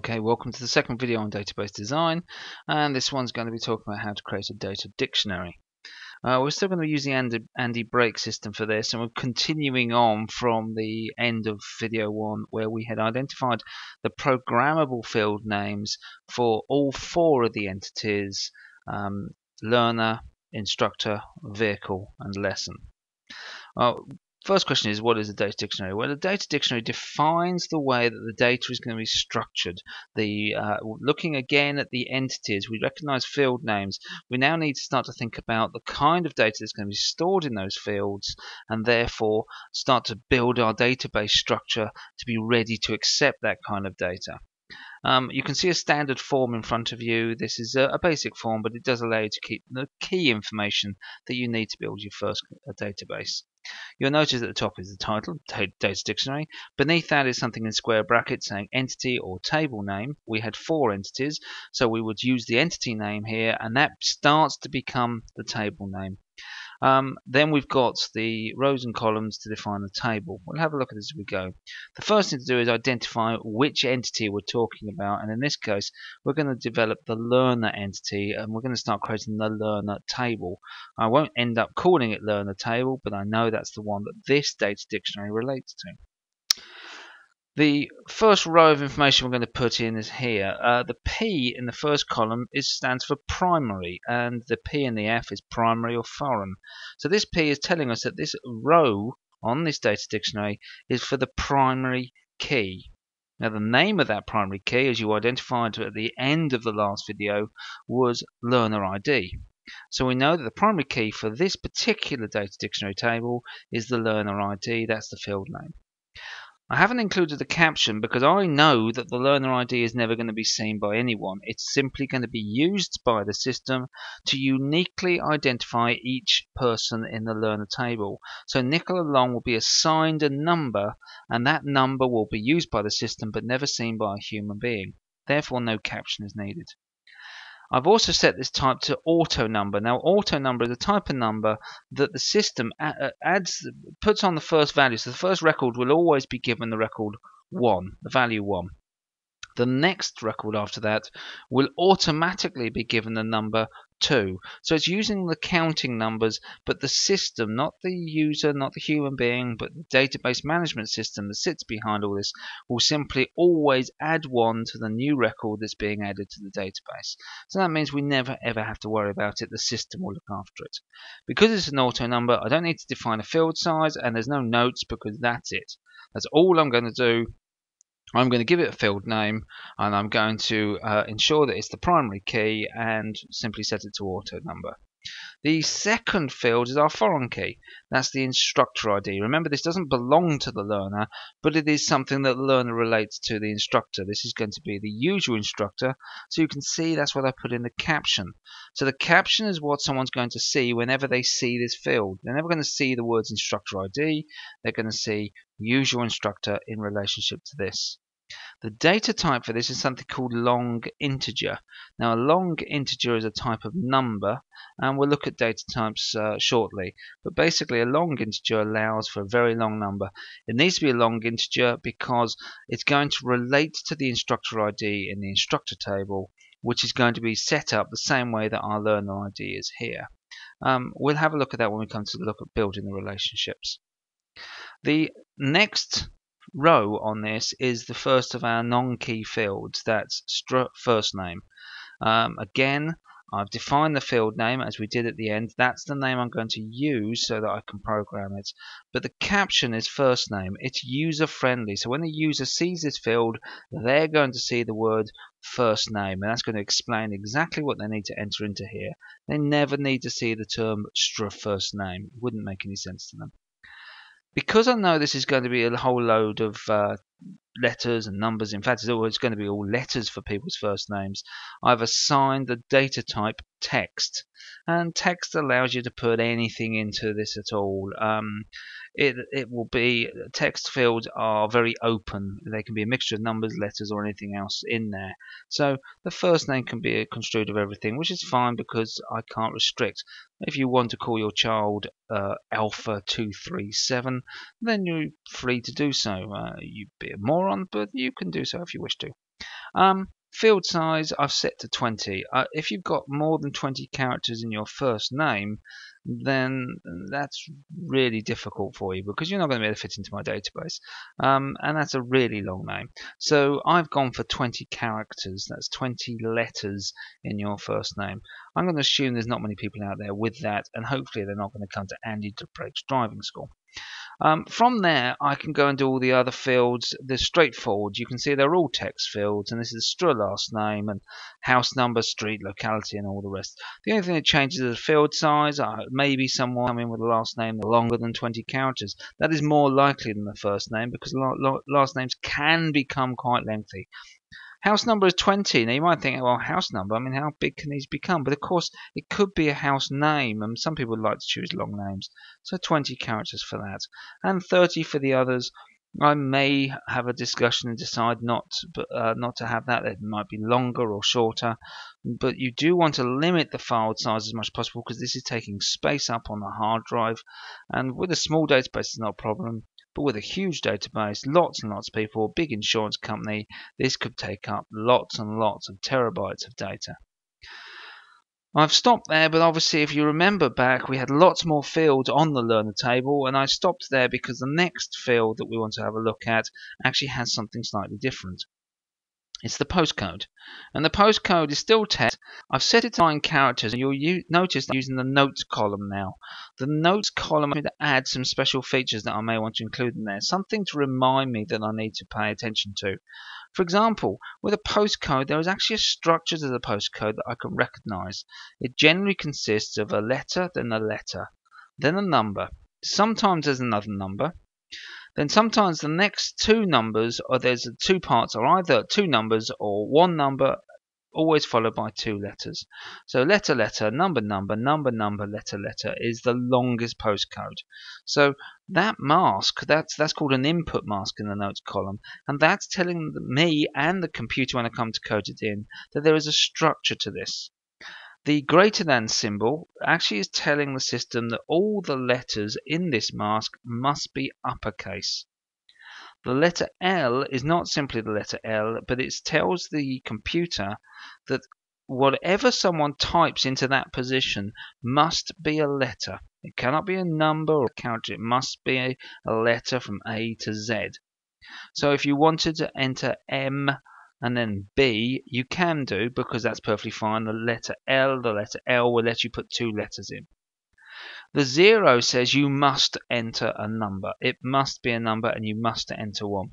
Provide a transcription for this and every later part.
Okay, welcome to the second video on database design and this one's going to be talking about how to create a data dictionary. Uh, we're still going to be using Andy, Andy Brake system for this and we're continuing on from the end of video one where we had identified the programmable field names for all four of the entities um, learner, instructor, vehicle and lesson. Uh, First question is what is a data dictionary? Well, a data dictionary defines the way that the data is going to be structured. The uh, looking again at the entities, we recognize field names. We now need to start to think about the kind of data that's going to be stored in those fields, and therefore start to build our database structure to be ready to accept that kind of data. Um, you can see a standard form in front of you. This is a, a, basic form, but it does allow you to keep the key information that you need to build your first uh, database. You'll notice at the top is the title, Data Dictionary. Beneath that is something in square brackets saying entity or table name. We had four entities, so we would use the entity name here, and that starts to become the table name. Um, then we've got the rows and columns to define the table. We'll have a look at this as we go. The first thing to do is identify which entity we're talking about, and in this case, we're going to develop the learner entity, and we're going to start creating the learner table. I won't end up calling it learner table, but I know that's the one that this data dictionary relates to. The first row of information we're going to put in is here. Uh, the P in the first column is stands for primary, and the P in the F is primary or foreign. So this P is telling us that this row on this data dictionary is for the primary key. Now the name of that primary key, as you identified at the end of the last video, was learner ID. So we know that the primary key for this particular data dictionary table is the learner ID, that's the field name. I haven't included a caption because I know that the learner ID is never going to be seen by anyone. It's simply going to be used by the system to uniquely identify each person in the learner table. So Nicola Long will be assigned a number and that number will be used by the system but never seen by a human being. Therefore no caption is needed. I've also set this type to auto number. Now auto number is a type of number that the system uh, adds puts on the first value. So the first record will always be given the record 1, the value 1. The next record after that will automatically be given the number 2. So it's using the counting numbers, but the system, not the user, not the human being, but the database management system that sits behind all this, will simply always add 1 to the new record that's being added to the database. So that means we never ever have to worry about it. The system will look after it. Because it's an auto number, I don't need to define a field size, and there's no notes because that's it. That's all I'm going to do I'm going to give it a field name and I'm going to uh, ensure that it's the primary key and simply set it to auto number. The second field is our foreign key. That's the instructor ID. Remember, this doesn't belong to the learner, but it is something that the learner relates to the instructor. This is going to be the usual instructor. So you can see that's what I put in the caption. So the caption is what someone's going to see whenever they see this field. They're never going to see the words instructor ID. They're going to see usual instructor in relationship to this. The data type for this is something called long integer. Now a long integer is a type of number and we'll look at data types uh, shortly. But basically a long integer allows for a very long number. It needs to be a long integer because it's going to relate to the instructor ID in the instructor table which is going to be set up the same way that our learner ID is here. Um, we'll have a look at that when we come to look at building the relationships. The next row on this is the first of our non-key fields. That's first name. Um, again, I've defined the field name as we did at the end. That's the name I'm going to use so that I can program it. But the caption is first name. It's user friendly. So when the user sees this field, they're going to see the word first name. And that's going to explain exactly what they need to enter into here. They never need to see the term first name. It wouldn't make any sense to them because I know this is going to be a whole load of uh, letters and numbers, in fact, it's always going to be all letters for people's first names, I've assigned the data type text. And text allows you to put anything into this at all. Um, it, it will be, text fields are very open. They can be a mixture of numbers, letters, or anything else in there. So the first name can be a construed of everything, which is fine because I can't restrict. If you want to call your child uh, Alpha237, then you're free to do so. Uh, you be a moron, but you can do so if you wish to. Um, field size I've set to 20. Uh, if you've got more than 20 characters in your first name, then that's really difficult for you because you're not going to be able to fit into my database. Um, and that's a really long name. So I've gone for 20 characters. That's 20 letters in your first name. I'm going to assume there's not many people out there with that, and hopefully they're not going to come to Andy Brake's driving school. Um, from there, I can go and do all the other fields. They're straightforward. You can see they're all text fields, and this is Struer last name and house number, street, locality, and all the rest. The only thing that changes is the field size. Uh, maybe someone coming with a last name longer than 20 characters. That is more likely than the first name because last names can become quite lengthy. House number is 20. Now you might think, well, house number, I mean, how big can these become? But of course, it could be a house name, and some people like to choose long names. So 20 characters for that. And 30 for the others. I may have a discussion and decide not uh, not to have that. It might be longer or shorter, but you do want to limit the file size as much as possible because this is taking space up on the hard drive. And with a small database, it's not a problem. But with a huge database, lots and lots of people, big insurance company, this could take up lots and lots of terabytes of data. I've stopped there, but obviously if you remember back, we had lots more fields on the learner table, and I stopped there because the next field that we want to have a look at actually has something slightly different. It's the postcode. And the postcode is still text. I've set it to 9 characters, and you'll notice I'm using the notes column now. The notes column, I'm going to add some special features that I may want to include in there. Something to remind me that I need to pay attention to. For example, with a postcode, there is actually a structure to the postcode that I can recognize. It generally consists of a letter, then a letter, then a number. Sometimes there's another number, then sometimes the next two numbers, or there's two parts, are either two numbers or one number, always followed by two letters. So letter, letter, number, number, number, number, letter, letter is the longest postcode. So that mask, that's that's called an input mask in the notes column, and that's telling me and the computer when I come to code it in that there is a structure to this. The greater than symbol actually is telling the system that all the letters in this mask must be uppercase. The letter L is not simply the letter L, but it tells the computer that whatever someone types into that position must be a letter. It cannot be a number or a character. It must be a, letter from A to Z. So if you wanted to enter M and then B, you can do because that's perfectly fine. The letter L, the letter L will let you put two letters in. The zero says you must enter a number. It must be a number and you must enter one.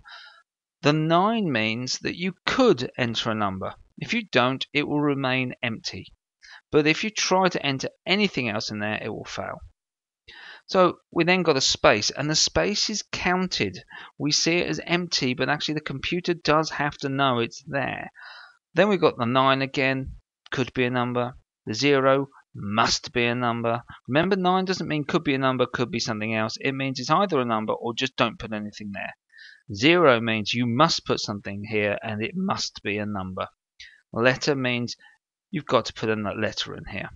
The 9 means that you could enter a number. If you don't, it will remain empty. But if you try to enter anything else in there, it will fail. So we then got a space, and the space is counted. We see it as empty, but actually the computer does have to know it's there. Then we've got the 9 again, could be a number. The 0 must be a number. Remember, 9 doesn't mean could be a number, could be something else. It means it's either a number or just don't put anything there. 0 means you must put something here, and it must be a number. Letter means you've got to put a letter in here.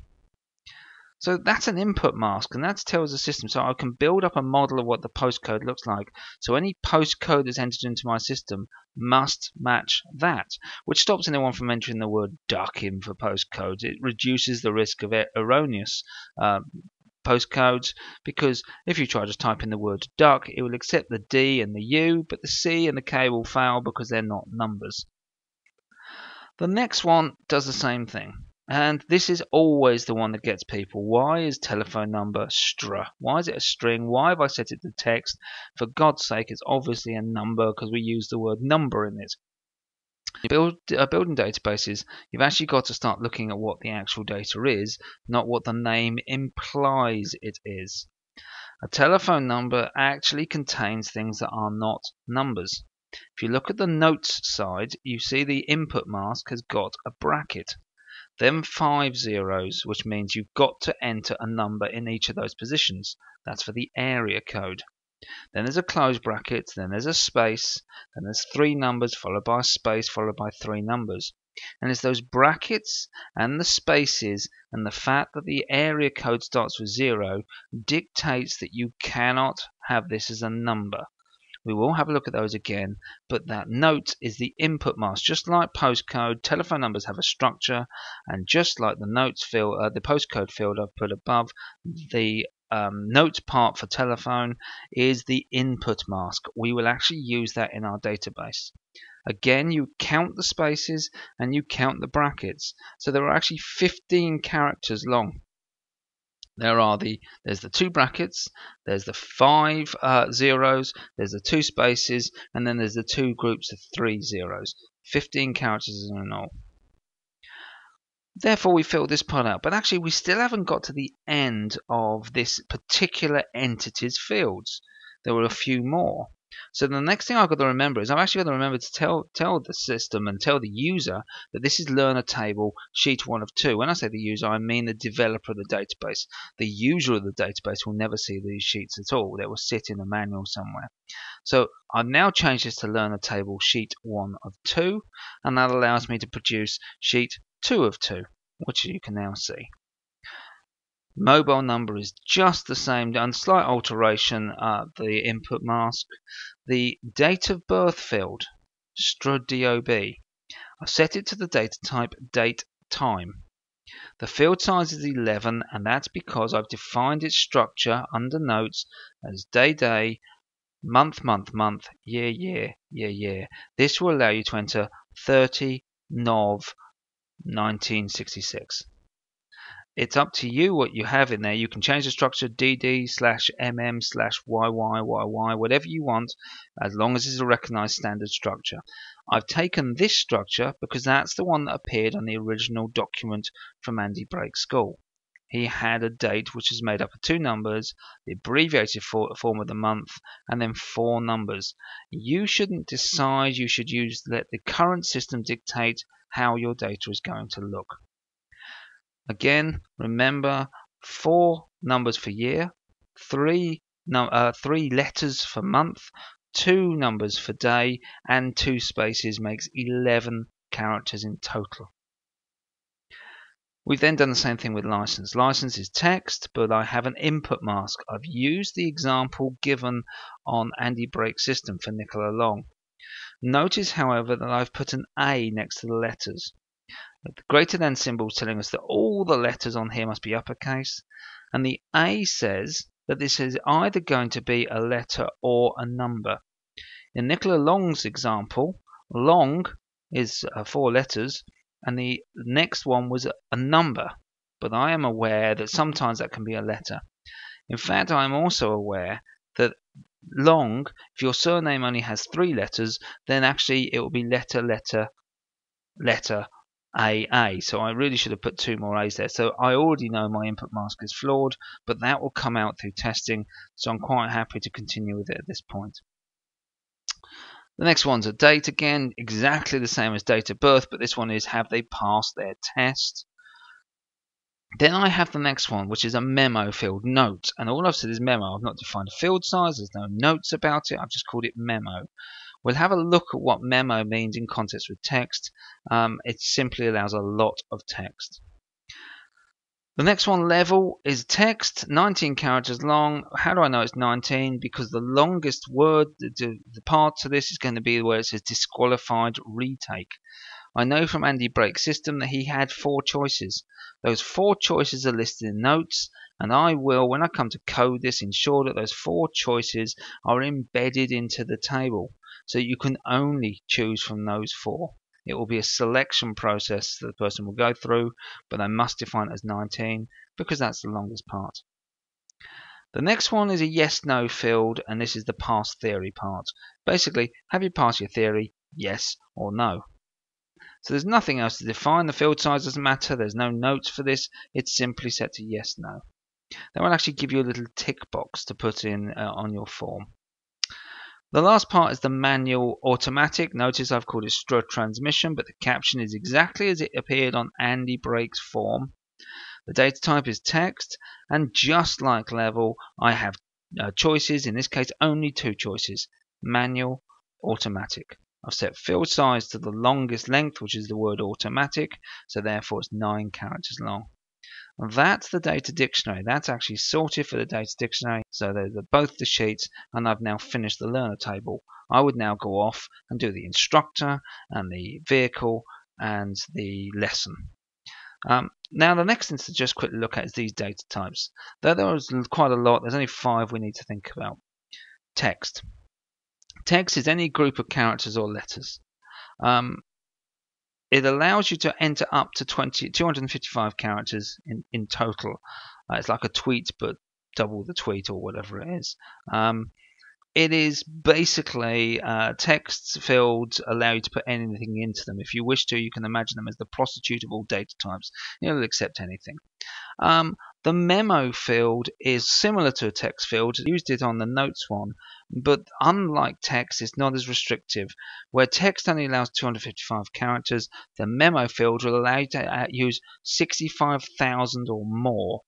So that's an input mask, and that tells the system. So I can build up a model of what the postcode looks like. So any postcode that's entered into my system must match that, which stops anyone from entering the word duck in for postcodes. It reduces the risk of erroneous uh, postcodes because if you try to type in the word duck, it will accept the D and the U, but the C and the K will fail because they're not numbers. The next one does the same thing. And this is always the one that gets people. Why is telephone number str? Why is it a string? Why have I set it to text? For God's sake, it's obviously a number because we use the word number in it. Build, uh, building databases, you've actually got to start looking at what the actual data is, not what the name implies it is. A telephone number actually contains things that are not numbers. If you look at the notes side, you see the input mask has got a bracket then five zeros, which means you've got to enter a number in each of those positions. That's for the area code. Then there's a close bracket, then there's a space, then there's three numbers followed by a space followed by three numbers. And it's those brackets and the spaces and the fact that the area code starts with zero dictates that you cannot have this as a number. We will have a look at those again, but that note is the input mask. Just like postcode, telephone numbers have a structure, and just like the notes field, uh, the postcode field I've put above, the um, notes part for telephone is the input mask. We will actually use that in our database. Again, you count the spaces and you count the brackets. So there are actually 15 characters long. There are the there's the two brackets, there's the five uh, zeros, there's the two spaces, and then there's the two groups of three zeros. 15 characters in all. Therefore, we fill this part out. But actually, we still haven't got to the end of this particular entity's fields. There were a few more. So the next thing I've got to remember is I've actually got to remember to tell tell the system and tell the user that this is learner table sheet one of two. When I say the user, I mean the developer of the database. The user of the database will never see these sheets at all. They will sit in a manual somewhere. So I've now changed this to learner table sheet one of two, and that allows me to produce sheet 2 of 2, which you can now see. Mobile number is just the same, done slight alteration at the input mask. The date of birth field, strud DOB, I've set it to the data type date time. The field size is 11 and that's because I've defined its structure under notes as day day, month month month, year year, year year. This will allow you to enter 30 nov 1966. It's up to you what you have in there. You can change the structure DD slash MM slash YYYY, whatever you want, as long as it's a recognized standard structure. I've taken this structure because that's the one that appeared on the original document from Andy Brake School. He had a date which is made up of two numbers, the abbreviated form of the month, and then four numbers. You shouldn't decide, you should use let the current system dictate how your data is going to look. Again, remember four numbers for year, three, no, uh, three letters for month, two numbers for day, and two spaces makes 11 characters in total. We've then done the same thing with license. License is text, but I have an input mask. I've used the example given on Andy Brake's system for Nicola Long. Notice, however, that I've put an A next to the letters. The greater than symbol is telling us that all the letters on here must be uppercase, and the A says that this is either going to be a letter or a number. In Nicola Long's example, long is uh, four letters, and the next one was a number, but I am aware that sometimes that can be a letter. In fact, I am also aware that long, if your surname only has three letters, then actually it will be letter, letter, letter, A, A. So I really should have put two more A's there. So I already know my input mask is flawed, but that will come out through testing. So I'm quite happy to continue with it at this point. The next one's a date again, exactly the same as date of birth, but this one is have they passed their test? Then I have the next one, which is a memo field, note. And all I've said is memo. I've not defined a field size. There's no notes about it. I've just called it memo. We'll have a look at what memo means in context with text. Um, it simply allows a lot of text. The next one, level, is text, 19 characters long. How do I know it's 19? Because the longest word, the, the part to this is going to be where it says disqualified retake. I know from Andy Brake's system that he had four choices. Those four choices are listed in notes, and I will, when I come to code this, ensure that those four choices are embedded into the table. So you can only choose from those four. It will be a selection process that the person will go through, but they must define it as 19 because that's the longest part. The next one is a yes no field, and this is the past theory part. Basically, have you passed your theory, yes or no? So there's nothing else to define. The field size doesn't matter. There's no notes for this. It's simply set to yes, no. That will actually give you a little tick box to put in uh, on your form. The last part is the manual automatic. Notice I've called it strut transmission, but the caption is exactly as it appeared on Andy Brake's form. The data type is text, and just like level, I have uh, choices, in this case only two choices, manual, automatic. I've set field size to the longest length, which is the word automatic, so therefore it's 9 characters long. That's the data dictionary. That's actually sorted for the data dictionary. So there's both the sheets and I've now finished the learner table. I would now go off and do the instructor and the vehicle and the lesson. Um, now the next thing to just quickly look at is these data types. Though there is quite a lot, there's only five we need to think about. Text. Text is any group of characters or letters. Um, it allows you to enter up to 20, 255 characters in, in total. Uh, it's like a tweet, but double the tweet or whatever it is. Um, it is basically uh, text fields allow you to put anything into them. If you wish to, you can imagine them as the prostitute of all data types. It'll accept anything. Um, the memo field is similar to a text field. Used it on the notes one, but unlike text, it's not as restrictive. Where text only allows 255 characters, the memo field will allow you to uh, use 65,000 or more.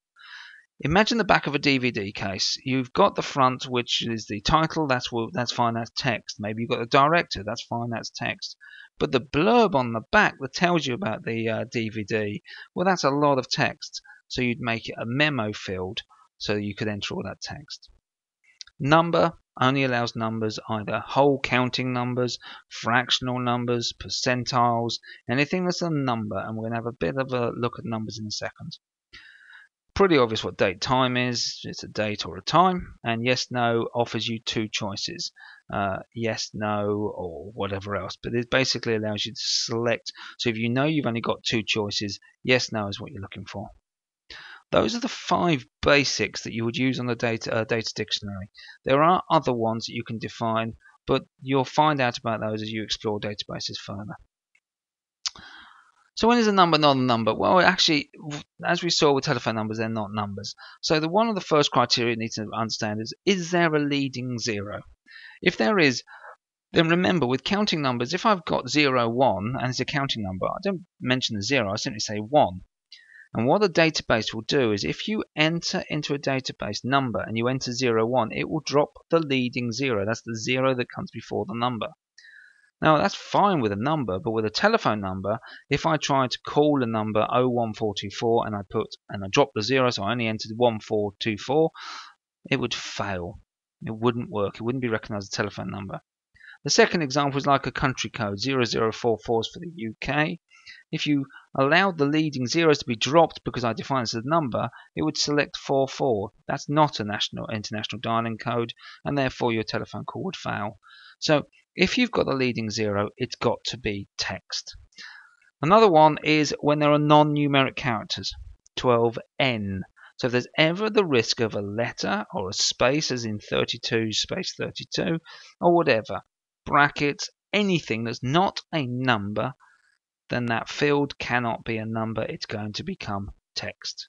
Imagine the back of a DVD case. You've got the front, which is the title. That's that's fine. That's text. Maybe you've got the director. That's fine. That's text. But the blurb on the back that tells you about the uh, DVD, well, that's a lot of text. So you'd make it a memo field so you could enter all that text. Number only allows numbers either whole counting numbers, fractional numbers, percentiles, anything that's a number, and we're going to have a bit of a look at numbers in a second. Pretty obvious what date time is. It's a date or a time. And yes, no offers you two choices. Uh, yes, no, or whatever else. But it basically allows you to select. So if you know you've only got two choices, yes, no is what you're looking for. Those are the five basics that you would use on the data, uh, data dictionary. There are other ones that you can define, but you'll find out about those as you explore databases further. So when is a number not a number? Well, actually, as we saw with telephone numbers, they're not numbers. So the one of the first criteria you need to understand is, is there a leading zero? If there is, then remember with counting numbers, if I've got 0, 1, and it's a counting number, I don't mention the 0, I simply say 1. And what the database will do is if you enter into a database number and you enter 01, it will drop the leading 0. That's the 0 that comes before the number. Now that's fine with a number, but with a telephone number, if I try to call a number 01424 and I put and I drop the 0, so I only entered 1424, it would fail. It wouldn't work. It wouldn't be recognized as a telephone number. The second example is like a country code. 0044 is for the UK. If you allowed the leading zeros to be dropped because I define as a number, it would select 44. That's not a national international dialing code, and therefore your telephone call would fail. So if you've got the leading zero, it's got to be text. Another one is when there are non-numeric characters, 12n. So if there's ever the risk of a letter or a space, as in 32 space 32, or whatever, brackets, anything that's not a number, then that field cannot be a number. It's going to become text.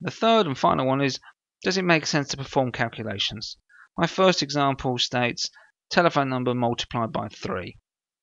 The third and final one is, does it make sense to perform calculations? My first example states telephone number multiplied by 3.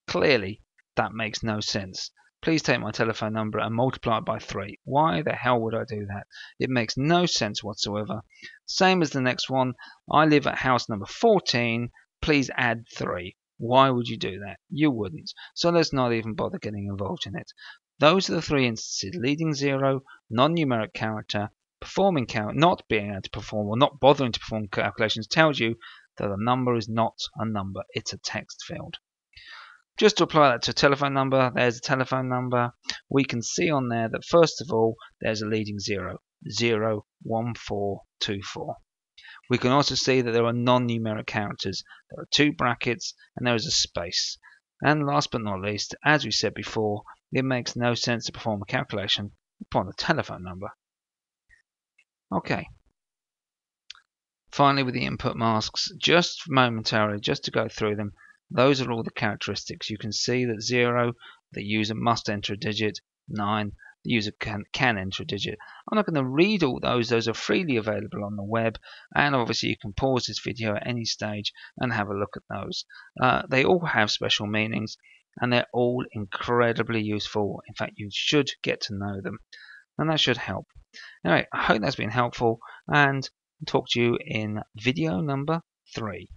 Clearly, that makes no sense. Please take my telephone number and multiply it by 3. Why the hell would I do that? It makes no sense whatsoever. Same as the next one. I live at house number 14. Please add 3. Why would you do that? You wouldn't. So let's not even bother getting involved in it. Those are the three instances leading zero, non numeric character, performing count, not being able to perform or not bothering to perform calculations tells you that a number is not a number, it's a text field. Just to apply that to a telephone number, there's a telephone number. We can see on there that first of all, there's a leading zero, 01424. We can also see that there are non-numeric characters. There are two brackets and there is a space. And last but not least, as we said before, it makes no sense to perform a calculation upon a telephone number. Okay. Finally, with the input masks, just momentarily, just to go through them, those are all the characteristics. You can see that 0, the user must enter a digit, 9, the user can, can enter a digit. I'm not going to read all those, those are freely available on the web and obviously you can pause this video at any stage and have a look at those. Uh, they all have special meanings and they're all incredibly useful. In fact, you should get to know them and that should help. Anyway, I hope that's been helpful and talk to you in video number three.